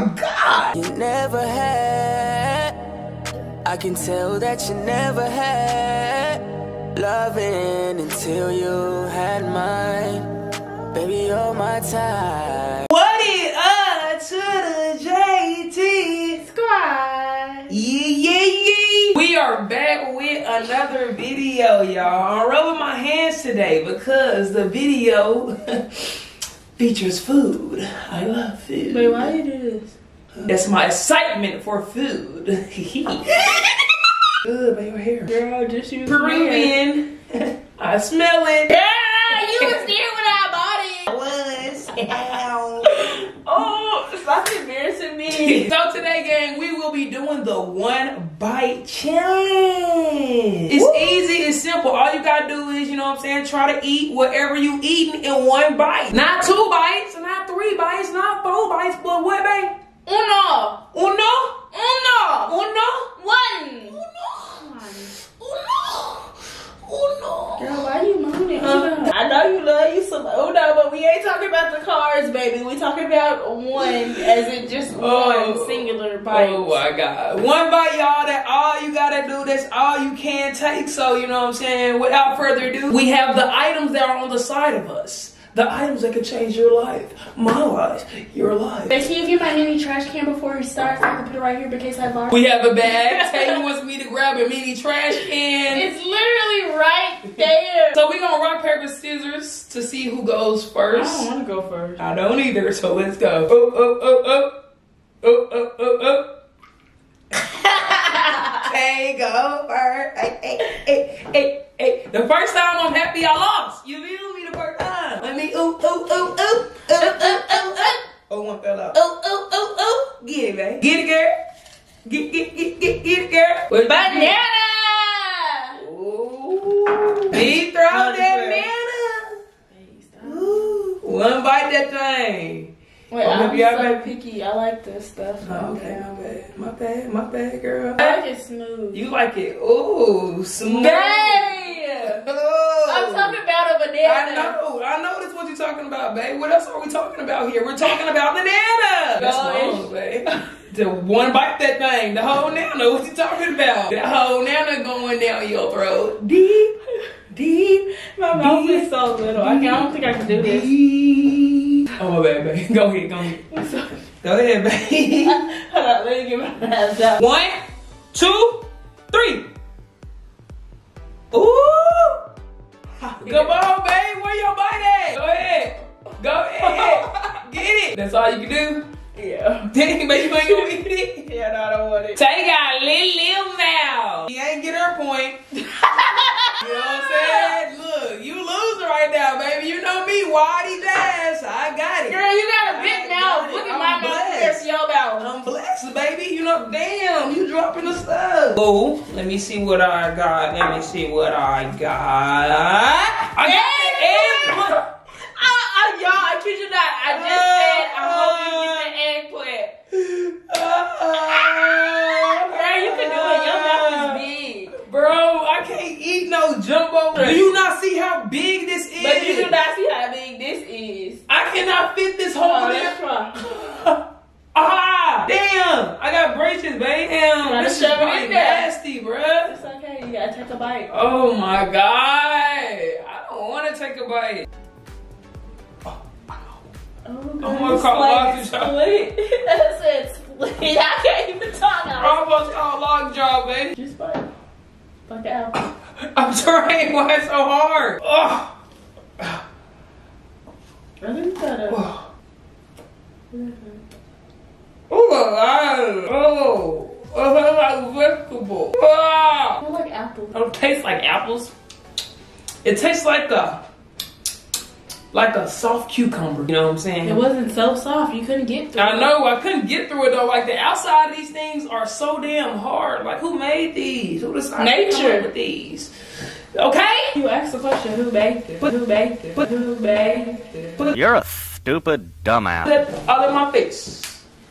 my God. You never had. I can tell that you never had loving until you had mine. Baby, you're my type. What is up to the JT Squad. Yeah, yeah, yeah. We are back with another video, y'all. I'm rubbing my hands today because the video features food. I love food. Wait, why you do this? That's my excitement for food. Good, but your hair. Girl, just use my. Peruvian. I smell it. Yeah, you was there when I bought it. was. Ow. Oh, stop embarrassing me. so today, gang, we will be doing the one bite challenge. It's easy, it's simple. All you gotta do is, you know what I'm saying, try to eat whatever you eating in one bite. Not two bites, not three bites, not four bites, but what, babe? Uno. Uno? Uno. Uno? One. Uno. Girl, why you moaning? Uno. I know you love you some Uno, but we ain't talking about the cars, baby. We talking about one, as in just Oh. one singular bite. Oh my god. One bite, y'all, that all you gotta do, that's all you can. So, you know what I'm saying? Without further ado, we have the items that are on the side of us. The items that can change your life, my life, your life. Babe, can you get my mini trash can before we start? So I can put it right here in case I borrow. We have a bag. Tae wants me to grab a mini trash can. It's literally right there. So we're gonna rock, paper, scissors to see who goes first. I don't want to go first. I don't either, so let's go. Oh, oh, oh, oh. Oh, oh, oh, oh. can't go first. Hey, hey, hey, hey, hey. The first time I'm happy I lost. You feel me? The first time. Let me ooh, ooh, ooh, ooh, ooh, ooh, ooh, ooh. Oh, one fell out. Ooh, ooh, ooh, ooh. Get it, man. Get it, girl. Get, get, get, get, get it, girl. With banana. Ooh. He throw that banana. Ooh. One bite that thing. Wait, I'm maybe I so picky. I like this stuff. Oh, okay, my bad. My bad, my bad, girl. I like it smooth. You like it? Ooh, smooth. Babe! Oh. I'm talking about a I banana. I know, I know that's what you're talking about, babe. What else are we talking about here? We're talking about banana. That's wrong, babe. The one bite that thing, the whole nana. What you talking about? The whole nana going down your throat, deep, deep. My mouth is so little. I, can't, I don't think I can do this. deep. Oh my bad, babe. Go ahead, go ahead. I'm. Go ahead, babe. Hold on, let me get my hands out. One, two, three. Ooh. Come on, babe. Where your bite at? Go ahead. Go ahead. Get it. That's all you can do. Yeah. Dang, baby, you ain't gonna eat it. Yeah, no, I don't want it. Tae got a little, little mouth. He ain't get her point. You know what I'm saying? Look, you losing right now, baby. You know me, Waddy Dash. I got it. Girl, you got a I big mouth. Look at I'm my mouth blessed. compared to your mouth. I'm blessed, baby. You know, damn, you dropping the stuff. Oh, let me see what I got. Let me see what I got. I got eggplant. Uh, uh, y'all, I kid you not. I just said I hope you get the eggplant. Girl, you can do it. Your mouth is big. Bro, I can't eat no jumbo. Do you not see how big this is? But you do not see how big this is. I cannot fit this whole Oh, damn. Ah, damn! I got braces, babe. Damn, this is there. nasty, bruh. It's okay. You gotta take a bite. Oh my god! I don't want to take a bite. Oh, I'm God, gonna it's call like split. That said split. I can't even talk I now. almost called lockjaw, baby. Just bite. An apple. I'm trying. Why it's so hard? Oh. I think you gotta. Oh. Oh. Oh. Oh, like vegetable. Ah. I like apple. It don't taste like apples. It tastes like a like a soft cucumber. You know what I'm saying? It wasn't so soft. You couldn't get through. I know, I couldn't get through it though. Like the outside of these things are so damn hard. Like who made these? Who decided to come Nature. up with these? Okay? You asked the question, who baked it? who baked it? who baked it? You're a stupid dumbass. Put that all in my face.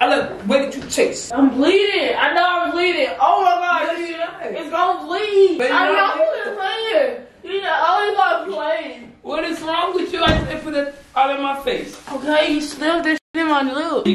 I look, where did you chase? I'm bleeding. I know I'm bleeding. Oh my god, Yes, you it's gonna bleed. Baby, I I'm know bleeding. it's playing. You know, always got playing. What is wrong with you? I said put it all in my face. Okay, you still this them on the lip.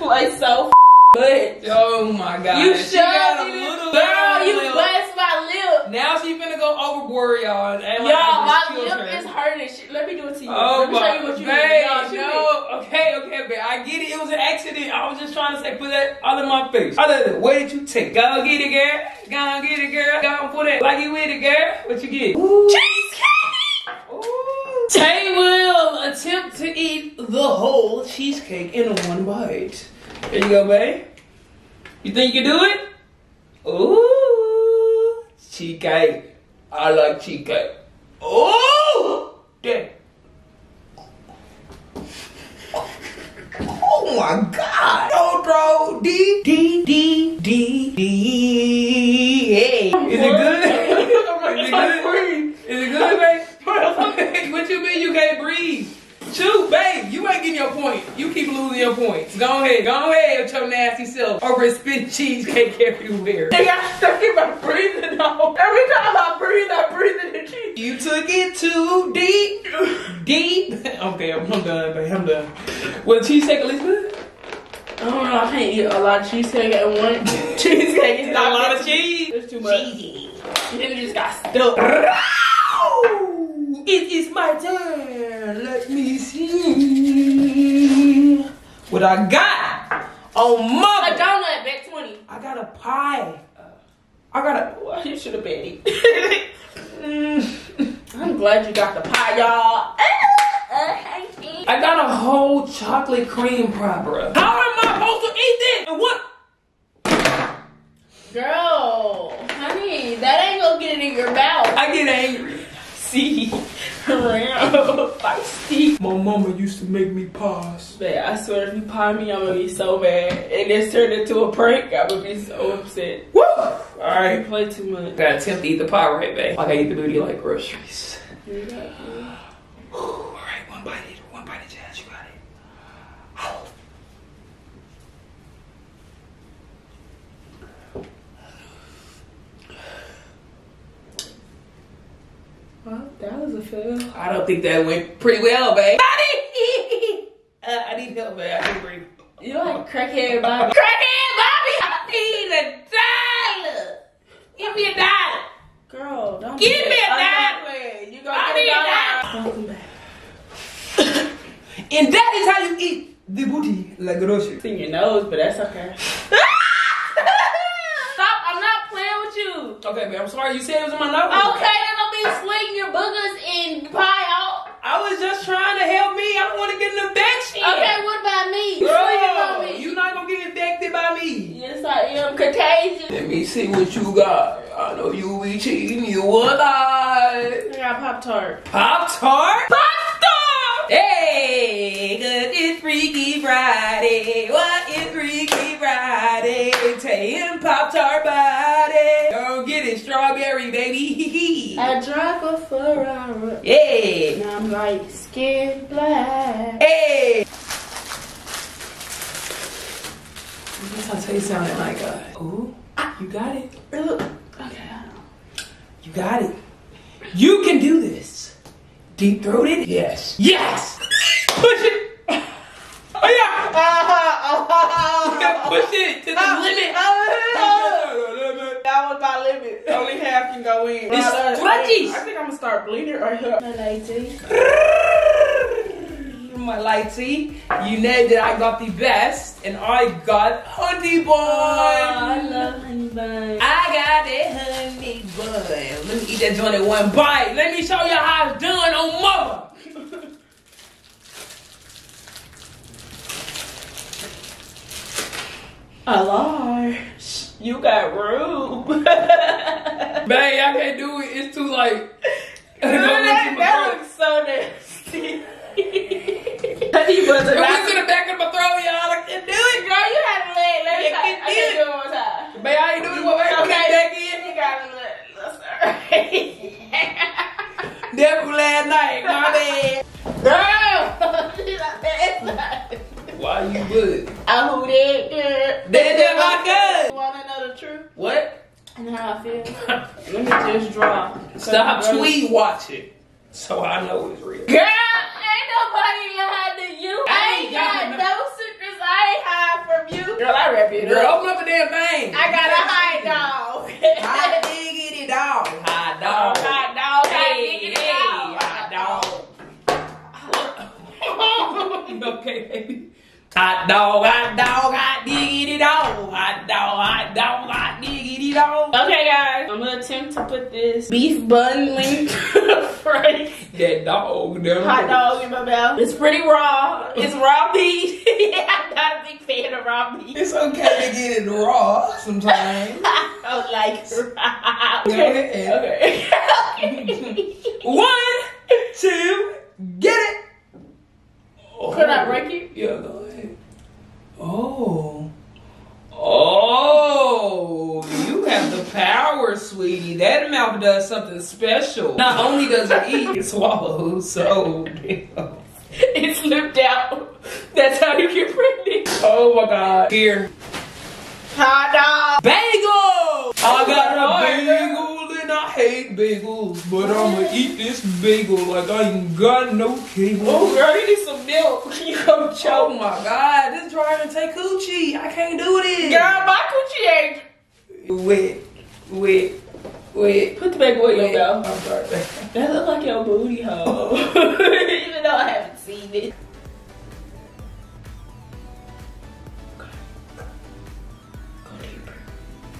like so much. Oh my god. You She shoved a it in. little Girl, you lip. bust my lip. Now she finna go overboard, y'all. and Y'all, like my lip her. is hurting. Shit, Let me do it to you. Oh Let me my, show you what you babe. Y'all, no, okay, okay, babe, I get it. It was an accident. I was just trying to say, put that all in my face. Let it. What did you take? Go get it, girl. Go get it, girl. Go put it like you with it, girl. What you get? Cheesecake. Ooh. Tae will attempt to eat the whole cheesecake in one bite. There you go, babe. You think you can do it? Ooh, cheesecake. I like cheesecake. Oh, damn. Oh my God! Don't throw D D D D D. Hey, is it good? Is it good? Is it good, babe? what you mean you can't breathe? Shoot, babe, your point. You keep losing your points. Go ahead, go ahead with your nasty self. Over spit cheesecake everywhere. They got stuck in my breathing though. Every time I breathe, I breathe in the cheese. You took it too deep, deep. Okay, I'm, I'm done, babe. I'm done. Well, cheesecake at least good. I don't know. I can't eat a lot of cheesecake at once. cheesecake is not a lot of cheese. It's too much. And then it just got stuck. It is my turn. Let me see what I got. Oh, A mother! donut, bet twenty. I got a pie. I got a. Well, you should have bet it. Mm. I'm glad you got the pie, y'all. Uh, uh, I got a whole chocolate cream pie, bro. How am I supposed to eat this? And what? Girl, honey, that ain't gonna get it in your mouth. I get angry. See, feisty. My mama used to make me pause. Man, I swear if you pie me, I'm gonna be so mad. And this turned into a prank, I'm gonna be so upset. Woo! All You play too much. Gotta attempt to eat the pie right, babe. Like I eat the booty like groceries. You. All right, one bite, it, one bite, it, Jazz. You got it. Well, that was a fail. I don't think that went pretty well, babe. uh, I need help, babe. I can't breathe. You like crackhead Bobby. Crackhead Bobby, I need a dollar. Give me a dollar. Girl, don't Give do me a dollar. I'm not playing. You I gonna need get a a dollar. Don't come back. And that is how you eat the booty like groceries. It's in your nose, but that's okay. Stop! I'm not playing with you. Okay, babe, I'm sorry. You said it was in my nose. Okay, then don't be slinging your boogers and pie out. I was just trying to help me. I don't want to get an infection. Okay, what about me? You slinging on Girl, me? you're not to get infected by me. Yes, I am contagious. Let me see what you got. I know you be cheating. You a lie. I got Pop Tart. Pop Tart? Pop Tart! Hey, cause it's Freaky Friday. What is Freaky Friday? Tae and Pop Tart body. Don't get it, strawberry baby. I drive a Ferrari. Yeah. And I'm like skin black. Hey. That's how Tae sounded like. Uh, ooh, you got it. Okay. You got it. You can do this. Deep throated? Yes. Yes! Push it! Oh yeah! Push it to the limit. That was my limit. Only half can go in. It's I- I think I'm gonna start bleeding right here. My lady. My lighty, you know that I got the best, and I got honey bun. Oh, I love honey bun. I got that honey bun. Let me eat that joint in one bite. Let me show you how it's done oh, on mother. A large. You got room. Babe, I can't do it. It's too like. that, that looks so nasty. Honey buns are Stop Girl, tweet watching. So I know it's real. Girl, ain't nobody lied to you. I ain't got no secrets I ain't hide from it Girl, up. open up the damn thing. I got a hot dog. Hot diggity dog. Hot dog. Hot dog. Hot Hey, diggity hey, dog. hot dog. okay, baby. Hot dog, hot dog, I'm gonna put this beef bun link fries That dog, them. hot dog in my mouth. It's pretty raw. It's raw meat. I'm not a big fan of raw meat. It's okay to get it raw sometimes. I don't like raw. Go ahead. Okay. One, two, get it. Could I break it? Yeah, go ahead. Oh. Oh, you have the power, sweetie. That mouth does something special. Not only does it eat, it swallows. So, damn. It slipped out. That's how you get pregnant. Oh my God. Here. Hot dog. Bagel! I got a bagel and I hate bagels, but I'ma eat this bagel like I ain't got no cable. Oh, girl, you need some milk. You gonna Oh choke. my God, this driving take coochie. I can't do this. Girl, my coochie ain't. Wet, wet, wet. Put the baby away your wet. mouth. I'm sorry. That look like your booty hole. Even though I haven't seen it.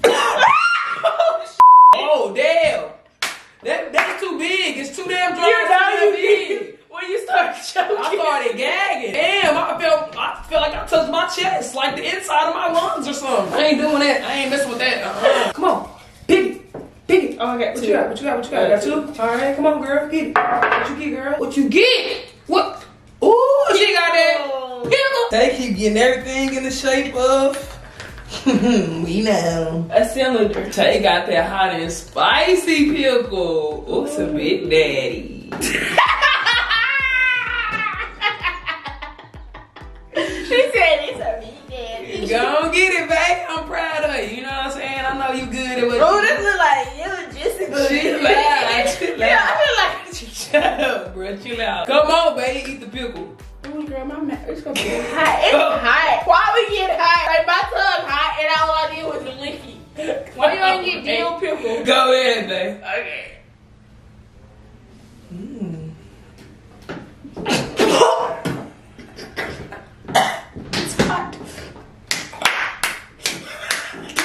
Oh damn. That that's too big. It's too damn dry. You're It's done, too you damn big. When you start choking. I started gagging. Damn, I felt I felt like I touched my chest, like the inside of my lungs or something. I ain't doing that. I ain't messing with that. Uh-uh on, pick it, pick it. Oh, I got What you got? What you got? What you got? Got two? All right, come on, girl, get it. What you get, girl? What you get? What? Ooh, she got that. Pickle. They keep getting everything in the shape of. we know. A cylinder. Tae got that hot and spicy pickle. Ooh, it's a big daddy. she said it's a big daddy. Go get it, babe. I'm proud of you. You know what I'm saying? I know you good at what Oh, you this look like just a Chill out, Yeah. I feel like Shut up, bro. Chill out. Come on, babe. Eat the pickle. Oh, girl, my mouth is gonna get hot. It's hot. Why we get hot? Like my tongue hot, and all I did was lick it. Why you ain't uh-uh. get dill pickle? Go ahead, babe. Okay. Mm. It's hot.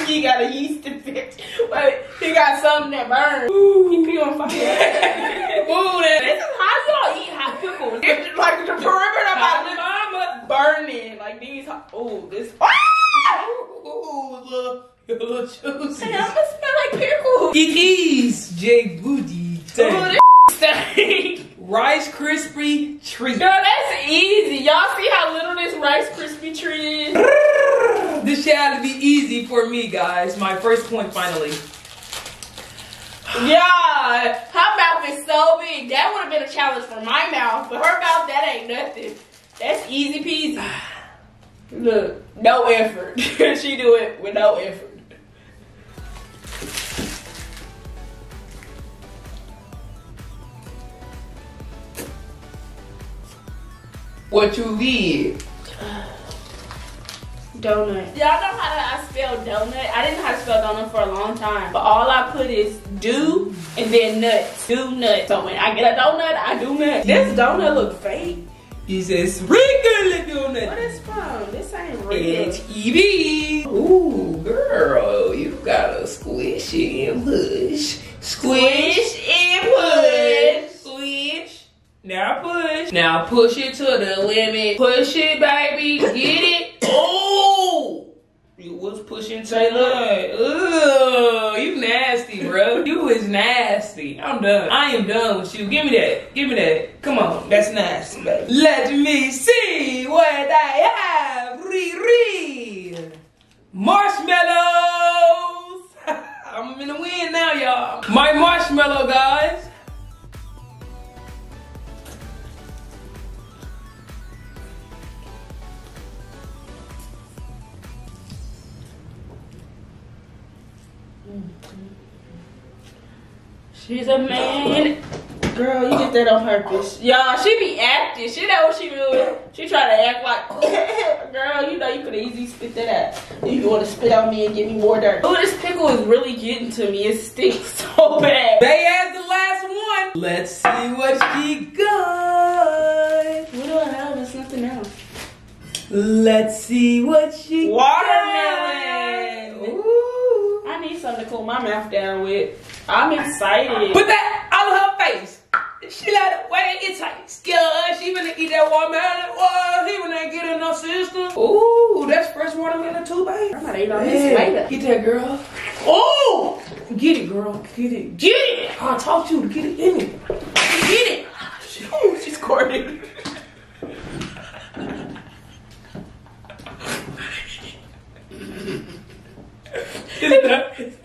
You got a yeast infection. Wait, he got something that burns. He pee on fire. Ooh, that. This is how y'all eat hot pickles. It's like the perimeter of my mama. burning. Like these hot. Oh, this. Ah! Ooh, little, little juicy. Hey, I'm gonna smell like pickles. It is J Booty. This. Rice Krispie treat. Girl, that's easy. Y'all see how little this Rice Krispie treat is? This shall be easy for me, guys. My first point finally. Yeah, her mouth is so big. That would have been a challenge for my mouth, but her mouth, that ain't nothing. That's easy peasy. Look, no effort. she do it with no effort. What you did? Donut. Y'all know how to I spell donut? I didn't know how to spell donut for a long time. But all I put is do and then nuts. Do nuts. So when I get a donut, I do nuts. This donut look fake. He says, regular What donut. is from? This ain't real. It's EB. Ooh, girl, you got a squishy and push. Squish and push. Squish. Now push. Now push it to the limit. Push it, baby. Get it. Oh! You was pushing Taylor. Ugh, you nasty, bro. You is nasty. I'm done. I am done with you. Give me that. Give me that. Come on. That's nasty, baby. Let me see what I have. Riri. Marshmallows. I'm in the win now, y'all. My marshmallow, guys. She's a man. Girl, you did that on purpose. Y'all, she be acting. She know what she doing. She try to act like, girl, you know you could easily spit that out. You want to spit on me and give me more dirt. Oh, this pickle is really getting to me. It stinks so bad. They as the last one. Let's see what she got. What do I have? It's nothing else. Let's see what she Watermelon. got. Ooh. I need something to cool my mouth down with. I'm excited. Put that out of her face. She like the way it tastes. Yeah, she finna eat that watermelon. Whoa, she finna get in her system. Ooh, that's fresh watermelon too, babe. I'm gonna eat on this later. Get that girl. Ooh, get it, girl. Get it. Get it! I taught you to get it in it. Get it! Ooh, she's squirting. Ik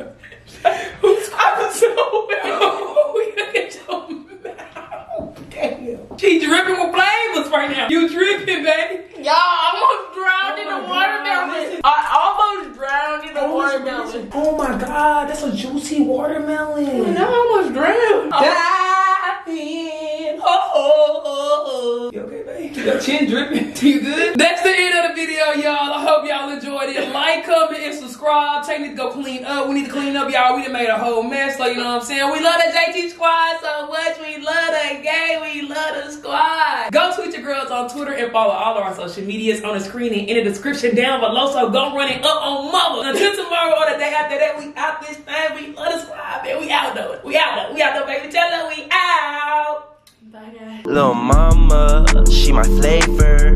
subscribe. Take me to go clean up. We need to clean up, y'all. We done made a whole mess, so you know what I'm saying? We love the JT squad so much. We love the gang. We love the squad. Go tweet your girls on Twitter and follow all of our social medias on the screen and in the description down below. So go run it up on mother. Until tomorrow or the day after that, we out this time. We love the squad, man. We out though. We out though. We out though, baby. Tell her we out. Bye, guys. Little mama, she my flavor.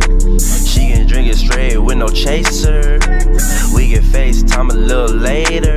Drink it straight with no chaser. We get FaceTime a little later.